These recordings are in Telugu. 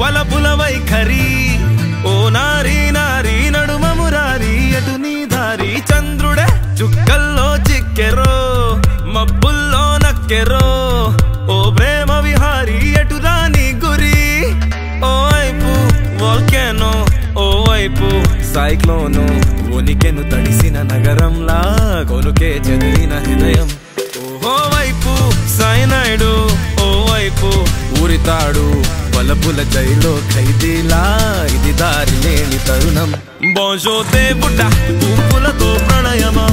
వలపుల వైఖరి. ఓ నారీ నారీ నడుమ మురారి అటు నీ దారి చంద్రుడే చుక్కల్లో చిక్కెరో మబ్బుల్లో నక్కెరో. ఓ ప్రేమ విహారి ఎటు రాని గురి. ఓ వైపు వాల్కెనో ఓ వైపు సైక్లోను. ఉనికెను తడిసిన నగరంలా కొనుకే చెదిరిన హృదయం. ఓ వైపు సైనాయుడు ఓ వైపు ఊరితాడు బలపుల జైలో ఖైదీలా ఇది దారి లేని తరుణం. బోజో బుడ్డ పువ్వులతో ప్రణయమా?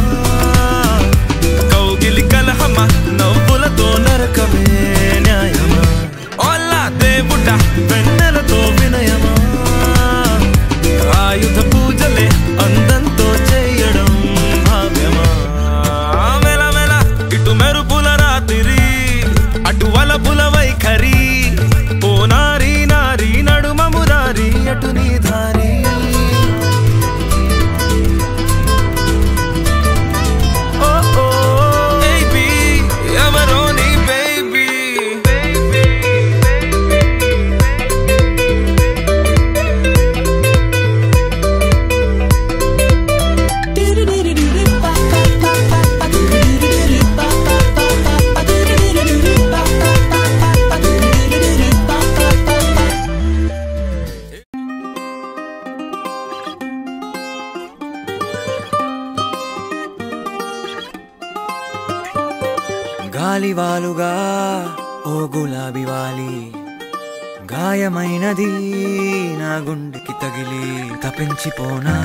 గాలివాలుగా ఓ గులాబీ వాలి. గాయమైనది నా గుండెకి తగిలి తపించిపోనా